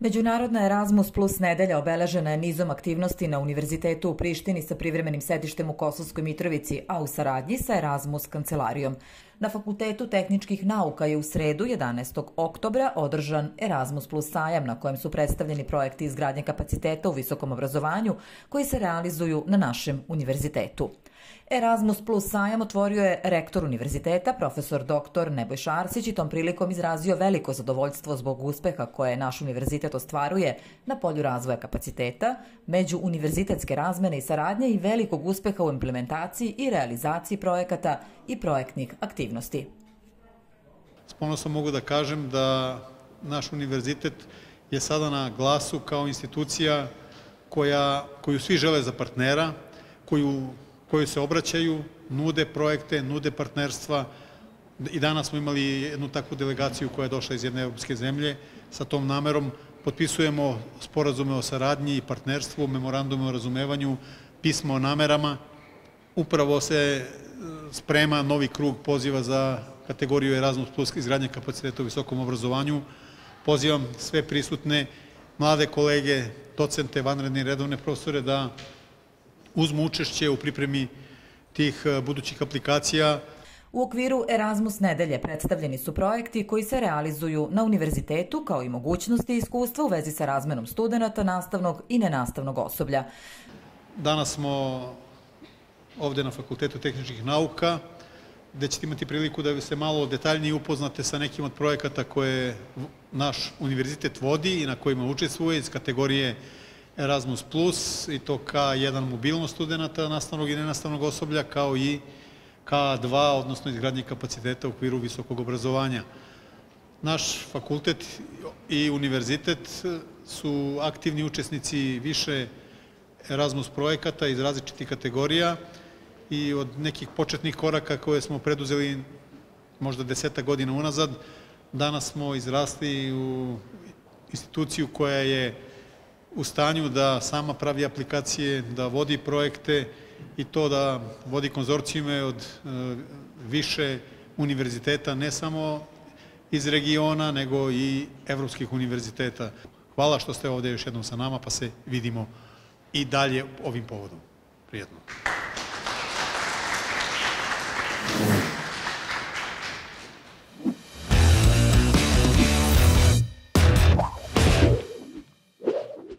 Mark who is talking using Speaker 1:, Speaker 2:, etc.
Speaker 1: Međunarodna Erasmus Plus nedelja obeležena je nizom aktivnosti na Univerzitetu u Prištini sa privremenim sedištem u Kosovskoj Mitrovici, a u saradnji sa Erasmus kancelarijom. Na Fakultetu tehničkih nauka je u sredu 11. oktobra održan Erasmus Plus sajam na kojem su predstavljeni projekti izgradnje kapaciteta u visokom obrazovanju koji se realizuju na našem univerzitetu. Erasmus Plus sajam otvorio je rektor univerziteta, profesor dr. Nebojša Arsić i tom prilikom izrazio veliko zadovoljstvo zbog uspeha koje naš univerzitet ostvaruje na polju razvoja kapaciteta, među univerzitetske razmene i saradnje i velikog uspeha u implementaciji i realizaciji projekata i projektnih aktivnosti.
Speaker 2: S ponosom mogu da kažem da naš univerzitet je sada na glasu kao institucija koja, koju svi žele za partnera, koju koji se obraćaju, nude projekte, nude partnerstva. I danas smo imali jednu takvu delegaciju koja je došla iz jedne evropske zemlje sa tom namerom. Potpisujemo sporazume o saradnji i partnerstvu, memorandume o razumevanju, pismo o namerama. Upravo se sprema novi krug poziva za kategoriju Erasmus Plus izgradnje kapaciteta u visokom obrazovanju. Pozivam sve prisutne, mlade kolege, docente, vanredne i redovne profesore da uzmu učešće u pripremi tih e, budućih aplikacija.
Speaker 1: U okviru Erasmus nedelje predstavljeni su projekti koji se realizuju na univerzitetu kao i mogućnosti i iskustva u vezi sa razmenom studenta, nastavnog i nenastavnog osoblja.
Speaker 2: Danas smo ovde na Fakultetu tehničkih nauka, gde ćete imati priliku da se malo detaljnije upoznate sa nekim od projekata koje naš univerzitet vodi i na kojima učestvuje iz kategorije Erasmus i to K1 mobilnost studenta nastavnog i nenastavnog osoblja, kao i K2, odnosno izgradnje kapaciteta u okviru visokog obrazovanja. Naš fakultet i univerzitet su aktivni učesnici više Erasmus projekata iz različitih kategorija i od nekih početnih koraka koje smo preduzeli možda deseta godina unazad, danas smo izrasli u instituciju koja je u stanju da sama pravi aplikacije, da vodi projekte i to da vodi konzorcijume od e, više univerziteta, ne samo iz regiona, nego i evropskih univerziteta. Hvala što ste ovde još jednom sa nama, pa se vidimo i dalje ovim povodom. Prijetno.